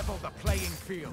level the playing field.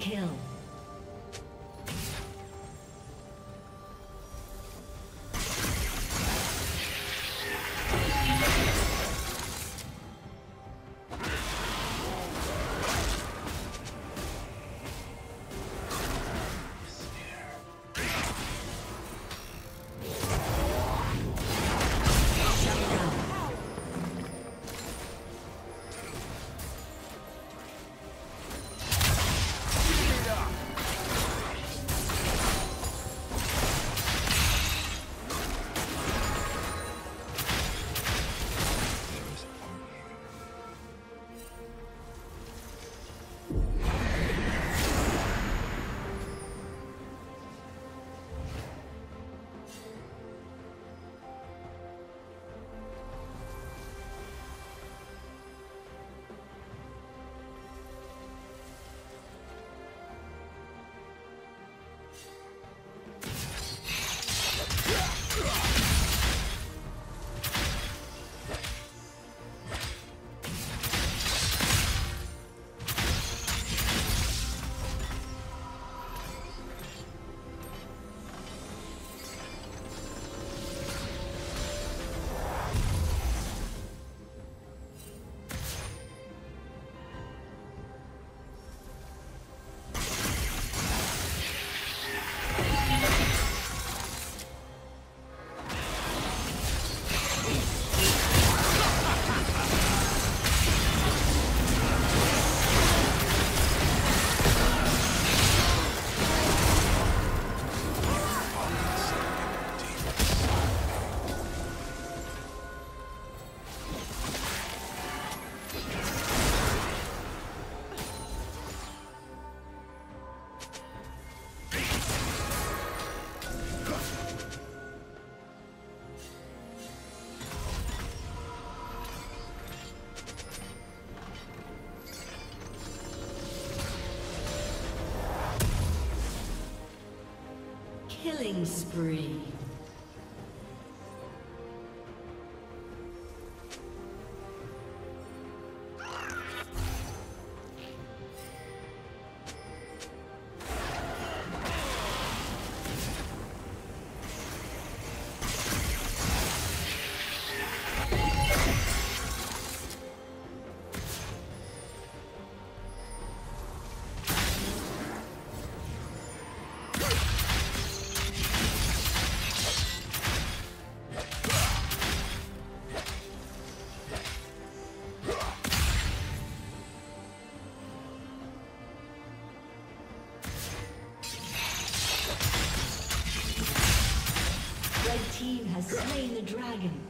Kill. Killing spree. Slain the dragon.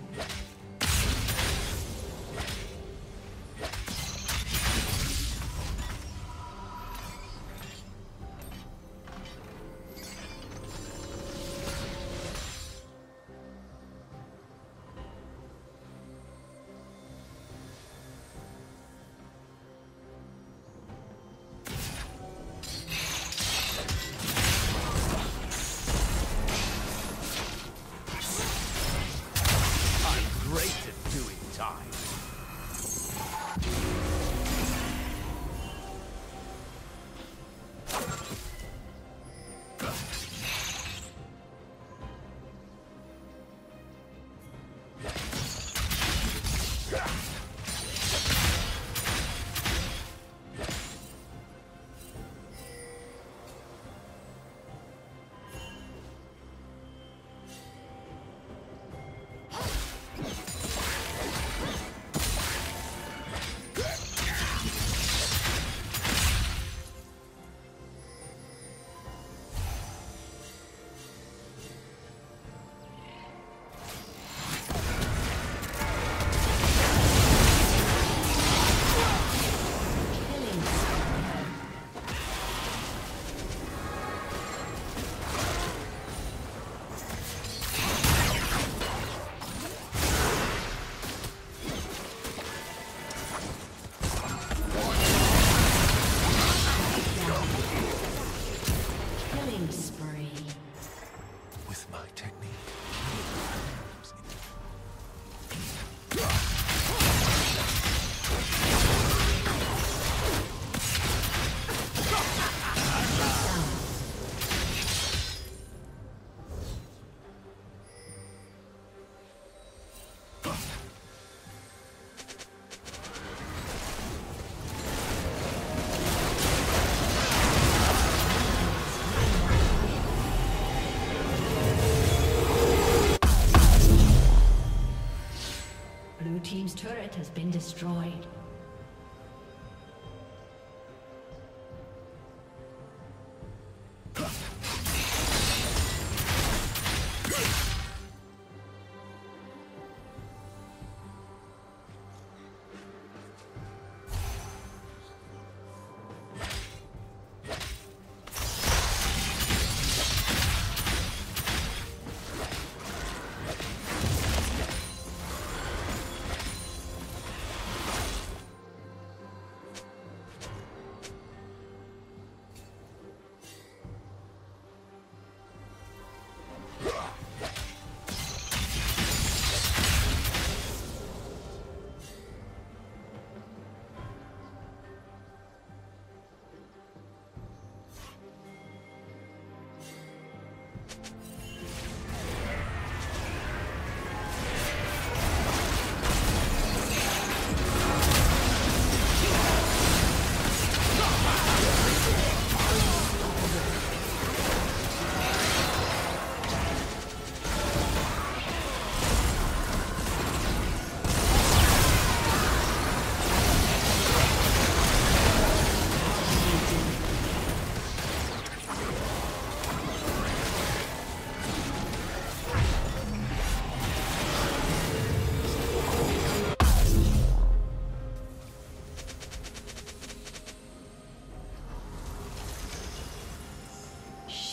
Destroyed.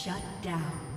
Shut down.